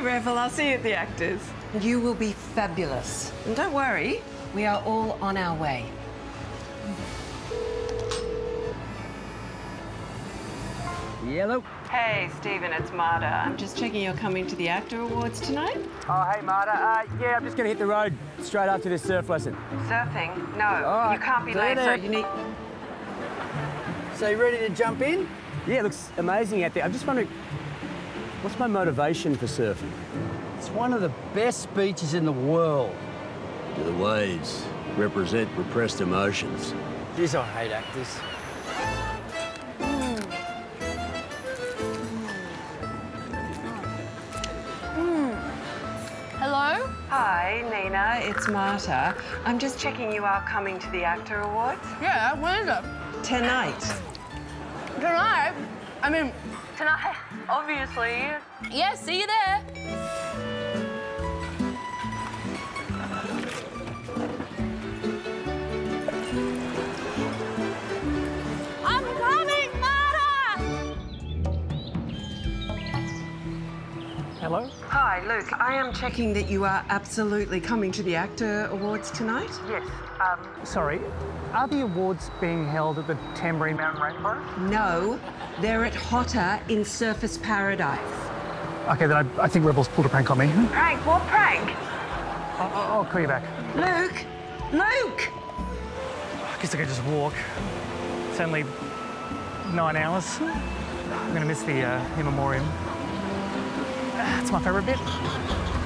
Hey, Rebel, I'll see you at the AACTAs. You will be fabulous. And don't worry, We are all on our way. Yellow. Hey, Stephen, it's Marta. I'm just checking you're coming to the AACTA Awards tonight. Oh, hey, Marta. Uh, yeah, I'm just going to hit the road straight after this surf lesson. Surfing? No, right, you can't be late, so you need... So you ready to jump in? Yeah, it looks amazing out there. I'm just wondering, what's my motivation for surfing? It's one of the best beaches in the world. Do the waves represent repressed emotions? Geez, I hate actors. Hello? Hi, Nina, it's Marta. I'm just checking you are coming to the AACTA Awards. Yeah, when is it? Tonight. Tonight? I mean, Tonight, obviously. yeah, see you there. Hello? Hi, Luke. I am checking that you are absolutely coming to the AACTA Awards tonight. Yes. Um, sorry, are the awards being held at the Tamborine Mountain Rainforest? No, they're at HOTA in Surfers Paradise. Okay, then I, I think Rebel's pulled a prank on me. Prank? What prank? I'll, I'll call you back. Luke! Luke! I guess I could just walk. It's only nine hours. I'm gonna miss the uh, in It's my favourite bit.